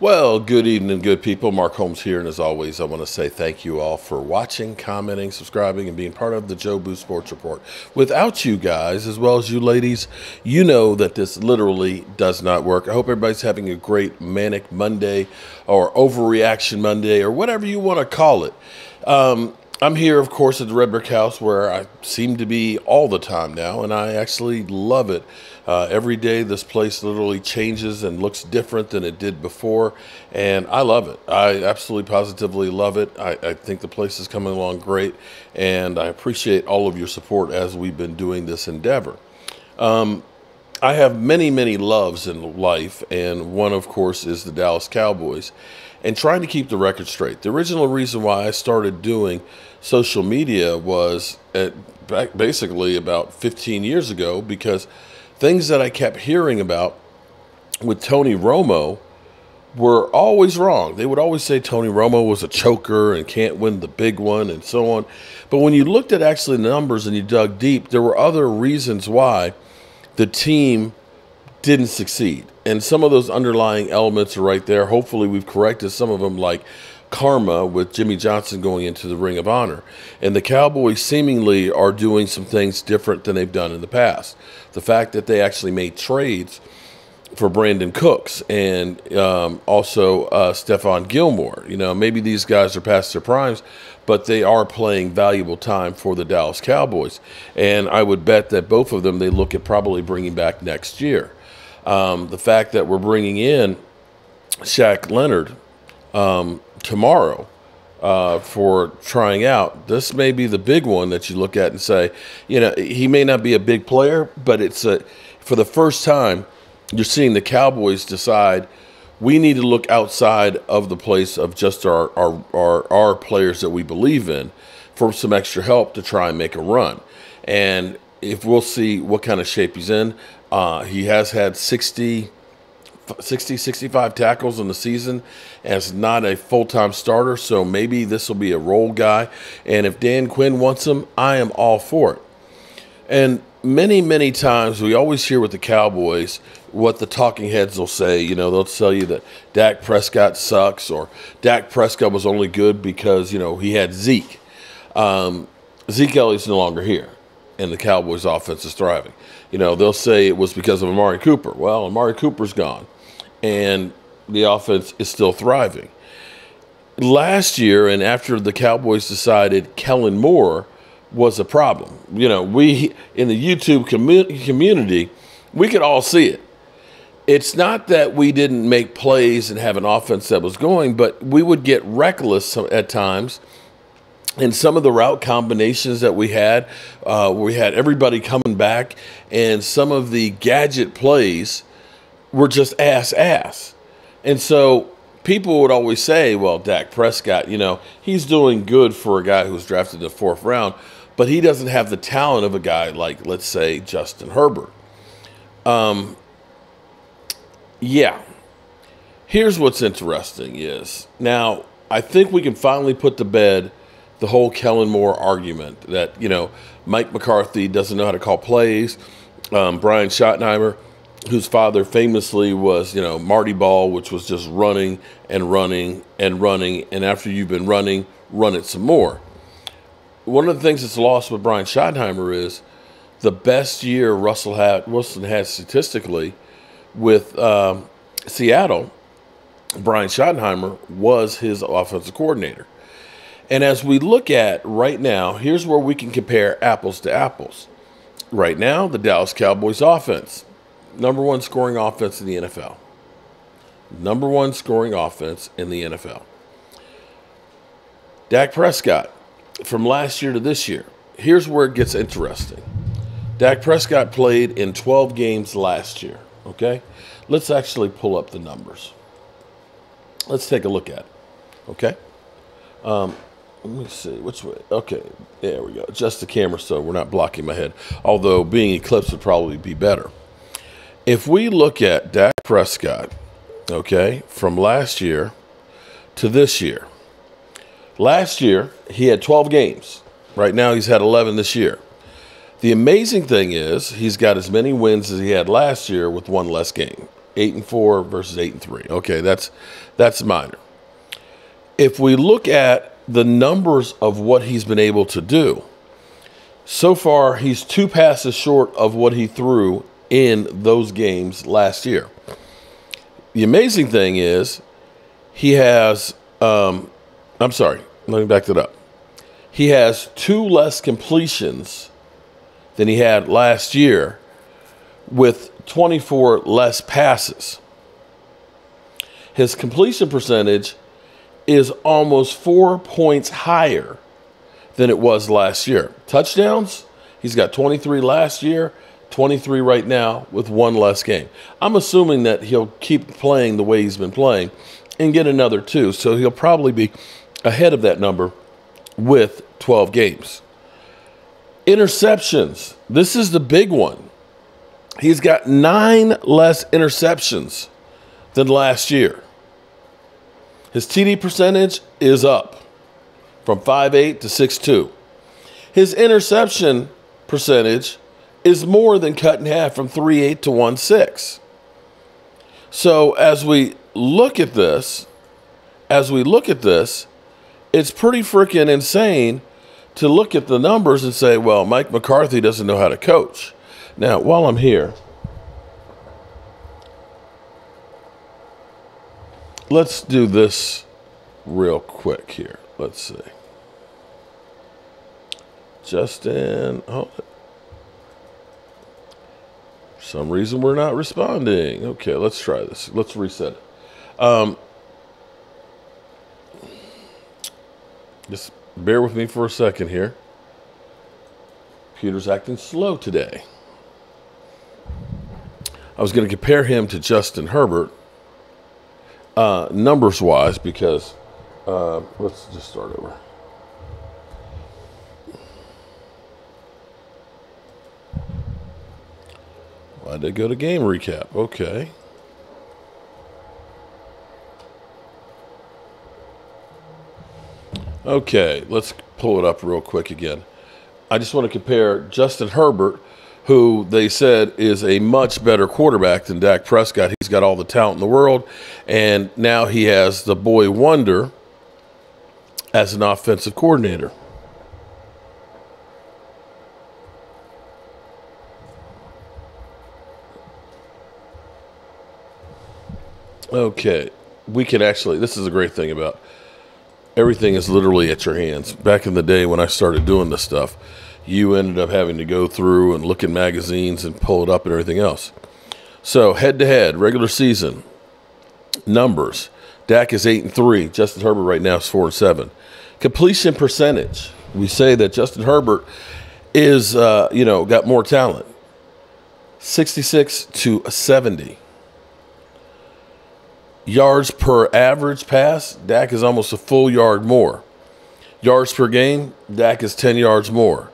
Well, good evening, good people. Mark Holmes here, and as always, I want to say thank you all for watching, commenting, subscribing, and being part of the Jobu Sports Report. Without you guys, as well as you ladies, you know that this literally does not work. I hope everybody's having a great manic Monday or overreaction Monday or whatever you want to call it. Um, I'm here, of course, at the Red Brick House where I seem to be all the time now, and I actually love it. Uh, every day, this place literally changes and looks different than it did before, and I love it. I absolutely positively love it. I, I think the place is coming along great, and I appreciate all of your support as we've been doing this endeavor. Um, I have many, many loves in life, and one, of course, is the Dallas Cowboys. And trying to keep the record straight. The original reason why I started doing social media was at back basically about 15 years ago because things that I kept hearing about with Tony Romo were always wrong. They would always say Tony Romo was a choker and can't win the big one and so on. But when you looked at actually the numbers and you dug deep, there were other reasons why the team didn't succeed. And some of those underlying elements are right there. Hopefully, we've corrected some of them, like karma with Jimmy Johnson going into the Ring of Honor. And the Cowboys seemingly are doing some things different than they've done in the past. The fact that they actually made trades for Brandin Cooks and um, also uh, Stephon Gilmore. You know, maybe these guys are past their primes, but they are playing valuable time for the Dallas Cowboys. And I would bet that both of them they look at probably bringing back next year. Um, the fact that we're bringing in Shaq Leonard um, tomorrow uh, for trying out, this may be the big one that you look at and say, you know, he may not be a big player, but it's a, for the first time, you're seeing the Cowboys decide we need to look outside of the place of just our, our, our, our players that we believe in for some extra help to try and make a run. And if we'll see what kind of shape he's in, uh, he has had 60, 60, 65 tackles in the season as not a full time starter. So maybe this will be a role guy. And if Dan Quinn wants him, I am all for it. And many, many times we always hear with the Cowboys what the talking heads will say. You know, they'll tell you that Dak Prescott sucks or Dak Prescott was only good because, you know, he had Zeke. Um, Zeke Elliott's no longer here, and the Cowboys' offense is thriving. You know, they'll say it was because of Amari Cooper. Well, Amari Cooper's gone, and the offense is still thriving. Last year, and after the Cowboys decided Kellen Moore was a problem, you know, we in the YouTube commu- community, we could all see it. It's not that we didn't make plays and have an offense that was going, but we would get reckless at times and some of the route combinations that we had, uh, we had everybody coming back, and some of the gadget plays were just ass ass. And so people would always say, well, Dak Prescott, you know, he's doing good for a guy who was drafted in the fourth round, but he doesn't have the talent of a guy like, let's say, Justin Herbert. Um, yeah. Here's what's interesting is now I think we can finally put to bed – the whole Kellen Moore argument that, you know, Mike McCarthy doesn't know how to call plays. Um, Brian Schottenheimer, whose father famously was, you know, Marty Ball, which was just running and running and running. And after you've been running, run it some more. One of the things that's lost with Brian Schottenheimer is the best year Russell had, Wilson had statistically with um, Seattle, Brian Schottenheimer was his offensive coordinator. And as we look at right now, here's where we can compare apples to apples. Right now, the Dallas Cowboys offense, number one scoring offense in the NFL. Number one scoring offense in the NFL. Dak Prescott, from last year to this year, here's where it gets interesting. Dak Prescott played in 12 games last year, okay? Let's actually pull up the numbers. Let's take a look at it, okay? Um, let me see which way. Okay, there we go. Adjust the camera so we're not blocking my head. Although being eclipsed would probably be better. If we look at Dak Prescott, okay, from last year to this year. Last year he had 12 games. Right now he's had 11 this year. The amazing thing is he's got as many wins as he had last year with one less game. eight and four versus eight and three. Okay, that's that's minor. If we look at the numbers of what he's been able to do, so far he's two passes short of what he threw in those games last year. The amazing thing is he has um, I'm sorry, let me back that up. He has two less completions than he had last year with 24 less passes. His completion percentage is almost four points higher than it was last year. Touchdowns, he's got 23 last year, 23 right now with one less game. I'm assuming that he'll keep playing the way he's been playing and get another two. So he'll probably be ahead of that number with 12 games. Interceptions. This is the big one. He's got nine less interceptions than last year. His TD percentage is up from 5'8 to 6'2. His interception percentage is more than cut in half from 3'8 to 1'6. So as we look at this, as we look at this, it's pretty freaking insane to look at the numbers and say, well, Mike McCarthy doesn't know how to coach. Now, while I'm here, let's do this real quick here. Let's see. Justin, oh, for some reason we're not responding. Okay, let's try this. Let's reset it. Um, just bear with me for a second here. Computer's acting slow today. I was going to compare him to Justin Herbert, uh, numbers wise, because uh, let's just start over. Why did they go to game recap? Okay. Okay, let's pull it up real quick again. I just want to compare Justin Herbert, who they said is a much better quarterback than Dak Prescott. He's got all the talent in the world, and now he has the boy wonder as an offensive coordinator. Okay, we can actually, this is a great thing about everything is literally at your hands. Back in the day when I started doing this stuff, you ended up having to go through and look in magazines and pull it up and everything else. So head to head, regular season numbers. Dak is eight and three. Justin Herbert right now is four and seven. Completion percentage. We say that Justin Herbert is, uh, you know, got more talent. Sixty-six to seventy yards per average pass, Dak is almost a full yard more. Yards per game, Dak is 10 yards more.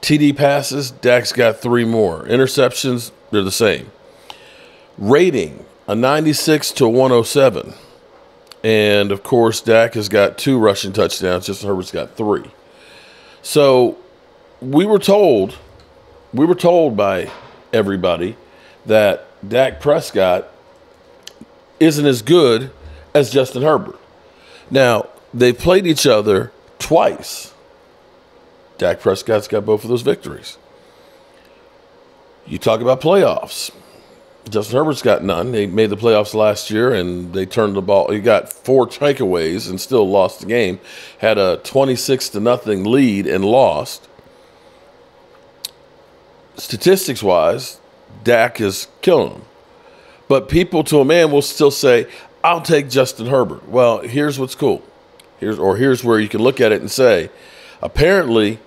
TD passes, Dak's got three more. Interceptions, they're the same. Rating, a 96 to 107. And of course, Dak has got two rushing touchdowns. Justin Herbert's got three. So we were told, we were told by everybody that Dak Prescott isn't as good as Justin Herbert. Now, they played each other twice. Dak Prescott's got both of those victories. You talk about playoffs. Justin Herbert's got none. They made the playoffs last year and they turned the ball. He got four takeaways and still lost the game. Had a 26 to nothing lead and lost. Statistics wise, Dak is killing them. But people to a man will still say, I'll take Justin Herbert. Well, here's what's cool. Here's or here's where you can look at it and say, apparently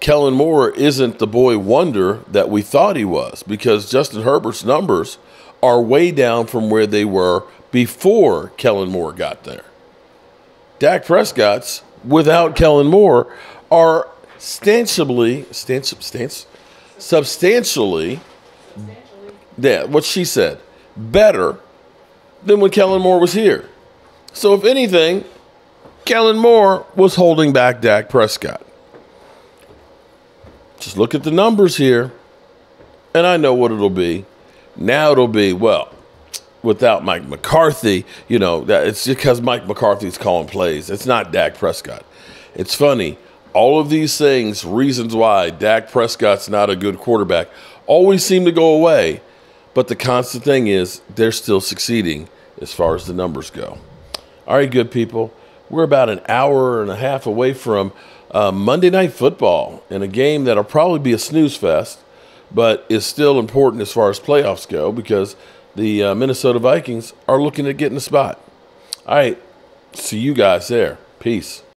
Kellen Moore isn't the boy wonder that we thought he was because Justin Herbert's numbers are way down from where they were before Kellen Moore got there. Dak Prescott's without Kellen Moore are substantially, substantially, substantially, yeah, what she said better than when Kellen Moore was here. So, if anything, Kellen Moore was holding back Dak Prescott. Just look at the numbers here, and I know what it'll be. Now it'll be, well, without Mike McCarthy, you know, that it's because Mike McCarthy's calling plays. It's not Dak Prescott. It's funny. All of these things, reasons why Dak Prescott's not a good quarterback, always seem to go away. But the constant thing is they're still succeeding as far as the numbers go. All right, good people. We're about an hour and a half away from uh, Monday Night Football in a game that'll probably be a snooze fest, but is still important as far as playoffs go because the uh, Minnesota Vikings are looking at getting a spot. All right, see you guys there. Peace.